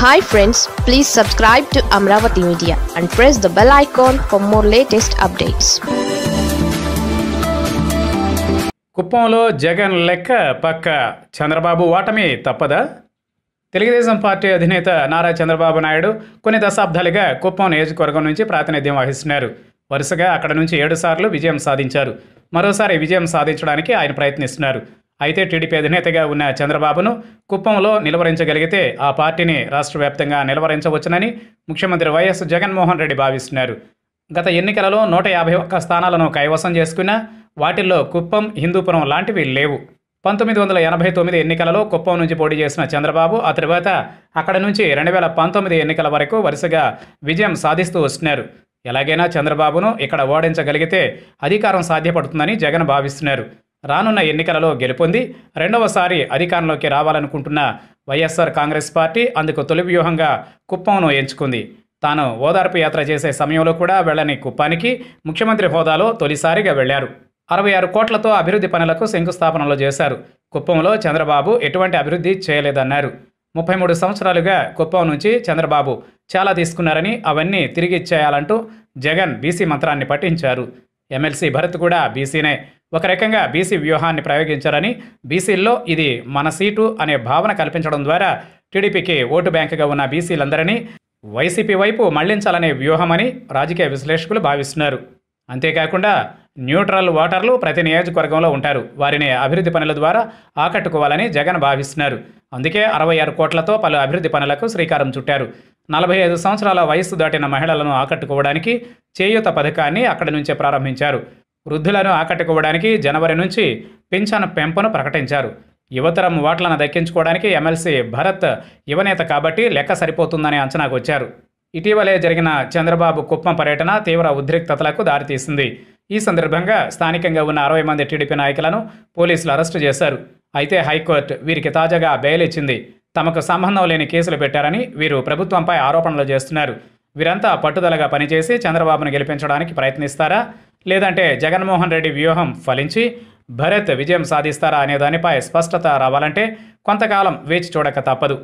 Hi friends please subscribe to Amaravati media and press the bell icon for more latest updates కుప్పంలో జగన్ లెక్క పక్క చంద్రబాబు ఓటమి తప్పదా? Telugu Desam party అధినేత నారా చంద్రబాబు నాయుడు కొన్ని దశాబ్దాలుగా కుప్పం నియోజకవర్గం నుంచి ప్రాతినిధ్యం వహిస్తున్నారు. వరుసగా అక్కడ నుంచి ఏడుసార్లు విజయం సాధించారు. మరోసారి విజయం సాధించడానికి ఆయన ప్రయత్నిస్తున్నారు. అయితే టీడీపీ అధినేతగా ఉన్న చంద్రబాబును కుప్పంలో నిలువరించగలిగితే ఆ పార్టీని రాష్ట్ర వ్యాప్తంగా నిలువరించవచ్చునని ముఖ్యమంత్రి వైఎస్ జగన్మోహన్ రెడ్డి భావిస్తున్నారు. గత ఎన్నికలలో నూట యాభై ఒక్క స్థానాలను కైవసం చేసుకున్న వాటిల్లో కుప్పం హిందూపురం లాంటివి లేవు. పంతొమ్మిది వందల ఎనభై తొమ్మిది ఎన్నికలలో కుప్పం నుంచి పోటీ చేసిన చంద్రబాబు ఆ తర్వాత అక్కడ నుంచి రెండు వేల పంతొమ్మిది ఎన్నికల వరకు వరుసగా విజయం సాధిస్తూ వస్తున్నారు. ఎలాగైనా చంద్రబాబును ఇక్కడ ఓడించగలిగితే అధికారం సాధ్యపడుతుందని జగన్ భావిస్తున్నారు. రానున్న ఎన్నికలలో గెలుపొంది రెండవసారి అధికారంలోకి రావాలనుకుంటున్న వైఎస్ఆర్ కాంగ్రెస్ పార్టీ అందుకు తొలి వ్యూహంగా కుప్పంను ఎంచుకుంది. తాను ఓదార్పు యాత్ర చేసే సమయంలో కూడా వెళ్ళని కుప్పానికి ముఖ్యమంత్రి హోదాలో తొలిసారిగా వెళ్ళారు అరవై ఆరు కోట్లతో అభివృద్ధి పనులకు శంకుస్థాపనలు చేశారు. కుప్పంలో చంద్రబాబు ఎటువంటి అభివృద్ధి చేయలేదన్నారు. ముప్పై మూడు సంవత్సరాలుగా కుప్పం నుంచి చంద్రబాబు చాలా తీసుకున్నారని అవన్నీ తిరిగి ఇచ్చేయాలంటూ జగన్ బీసీ మంత్రాన్ని పట్టించారు ఎమ్మెల్సీ భరత్ కూడా బీసీనే. ఒక రకంగా బీసీ వ్యూహాన్ని ప్రయోగించారని బీసీల్లో ఇది మన సీటు అనే భావన కల్పించడం ద్వారా టీడీపీకి ఓటు బ్యాంకుగా ఉన్న బీసీలందరినీ వైసీపీ వైపు మళ్ళించాలనే వ్యూహమని రాజకీయ విశ్లేషకులు భావిస్తున్నారు. అంతేకాకుండా న్యూట్రల్ ఓటర్లు ప్రతి నియోజకవర్గంలో ఉంటారు. వారిని అభివృద్ధి పనుల ద్వారా ఆకట్టుకోవాలని జగన్ భావిస్తున్నారు. అందుకే అరవై ఆరు కోట్లతో పలు అభివృద్ధి పనులకు శ్రీకారం చుట్టారు. నలభై ఐదు సంవత్సరాల వయస్సు దాటిన మహిళలను ఆకట్టుకోవడానికి చేయూత పథకాన్ని అక్కడి నుంచే ప్రారంభించారు. వృద్ధులను ఆకట్టుకోవడానికి జనవరి నుంచి పింఛన్ పెంపును ప్రకటించారు. యువతరం ఓట్లను దక్కించుకోవడానికి ఎమ్మెల్సీ భరత్ యువనేత కాబట్టి లెక్క సరిపోతుందనే అంచనాకు వచ్చారు. ఇటీవలే జరిగిన చంద్రబాబు కుప్పం పర్యటన తీవ్ర ఉద్రిక్తతలకు దారితీసింది. ఈ సందర్భంగా స్థానికంగా ఉన్న అరవై మంది టీడీపీ నాయకులను పోలీసులు అరెస్టు చేశారు. అయితే హైకోర్టు వీరికి తాజాగా బెయిల్ ఇచ్చింది. తమకు సంబంధం లేని కేసులు పెట్టారని వీరు ప్రభుత్వంపై ఆరోపణలు చేస్తున్నారు. వీరంతా పట్టుదలగా పనిచేసి చంద్రబాబును గెలిపించడానికి ప్రయత్నిస్తారా? లేదంటే జగన్మోహన్ రెడ్డి వ్యూహం ఫలించి భరత్ విజయం సాధిస్తారా అనే దానిపై స్పష్టత రావాలంటే కొంతకాలం వేచి చూడక తప్పదు.